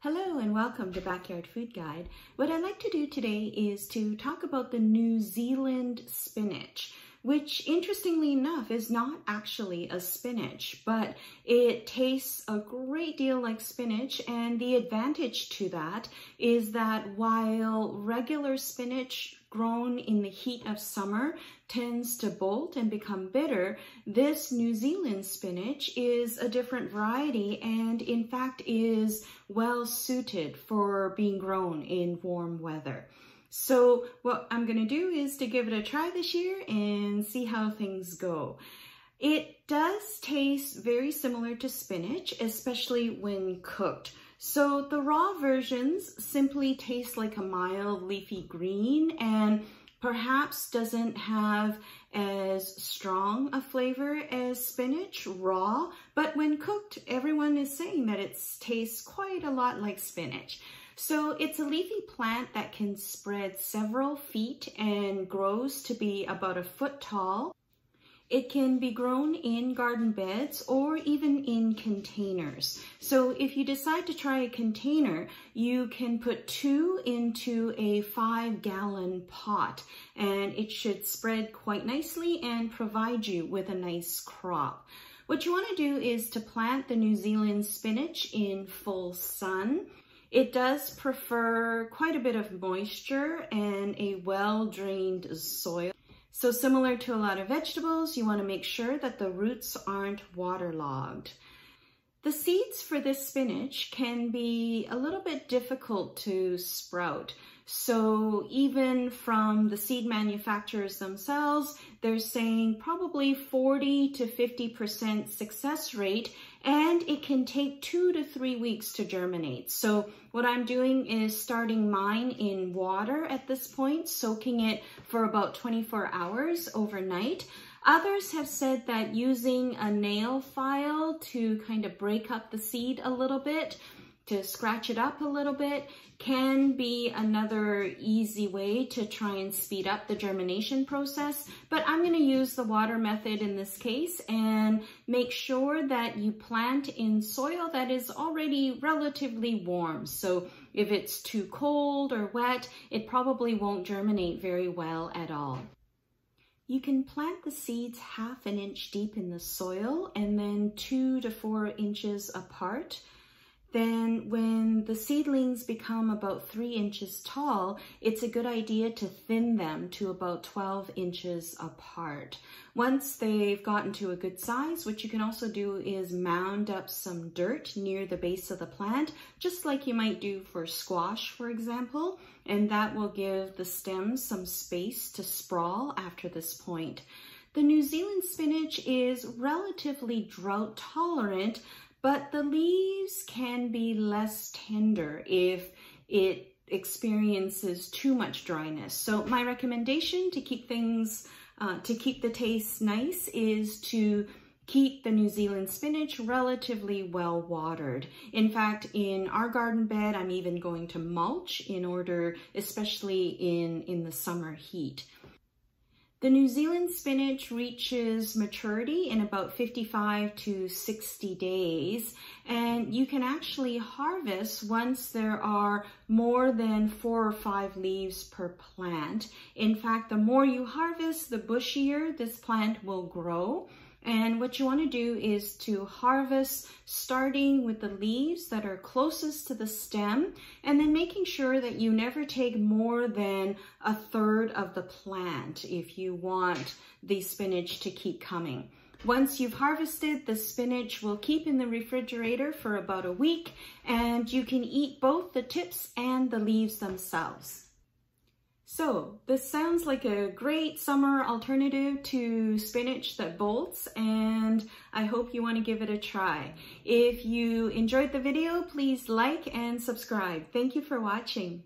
Hello and welcome to Backyard Food Guide. What I'd like to do today is to talk about the New Zealand spinach, which interestingly enough is not actually a spinach, but it tastes a great deal like spinach and the advantage to that is that while regular spinach grown in the heat of summer tends to bolt and become bitter, this New Zealand spinach is a different variety and in fact is well suited for being grown in warm weather. So what I'm going to do is to give it a try this year and see how things go. It does taste very similar to spinach, especially when cooked. So the raw versions simply taste like a mild leafy green and perhaps doesn't have as strong a flavor as spinach raw, but when cooked, everyone is saying that it tastes quite a lot like spinach. So it's a leafy plant that can spread several feet and grows to be about a foot tall. It can be grown in garden beds or even in containers. So if you decide to try a container, you can put two into a five gallon pot and it should spread quite nicely and provide you with a nice crop. What you want to do is to plant the New Zealand spinach in full sun. It does prefer quite a bit of moisture and a well-drained soil. So similar to a lot of vegetables, you want to make sure that the roots aren't waterlogged. The seeds for this spinach can be a little bit difficult to sprout. So even from the seed manufacturers themselves, they're saying probably 40 to 50% success rate and it can take two to three weeks to germinate. So what I'm doing is starting mine in water at this point, soaking it for about 24 hours overnight. Others have said that using a nail file to kind of break up the seed a little bit to scratch it up a little bit can be another easy way to try and speed up the germination process. But I'm going to use the water method in this case and make sure that you plant in soil that is already relatively warm. So if it's too cold or wet, it probably won't germinate very well at all. You can plant the seeds half an inch deep in the soil and then two to four inches apart. Then when the seedlings become about three inches tall, it's a good idea to thin them to about 12 inches apart. Once they've gotten to a good size, what you can also do is mound up some dirt near the base of the plant, just like you might do for squash, for example, and that will give the stems some space to sprawl after this point. The New Zealand spinach is relatively drought tolerant, but the leaves can be less tender if it experiences too much dryness. So my recommendation to keep things, uh, to keep the taste nice is to keep the New Zealand spinach relatively well watered. In fact, in our garden bed, I'm even going to mulch in order, especially in, in the summer heat. The New Zealand spinach reaches maturity in about 55 to 60 days, and you can actually harvest once there are more than four or five leaves per plant. In fact, the more you harvest, the bushier this plant will grow. And what you want to do is to harvest starting with the leaves that are closest to the stem and then making sure that you never take more than a third of the plant if you want the spinach to keep coming. Once you've harvested, the spinach will keep in the refrigerator for about a week and you can eat both the tips and the leaves themselves. So this sounds like a great summer alternative to spinach that bolts and I hope you want to give it a try. If you enjoyed the video, please like and subscribe. Thank you for watching.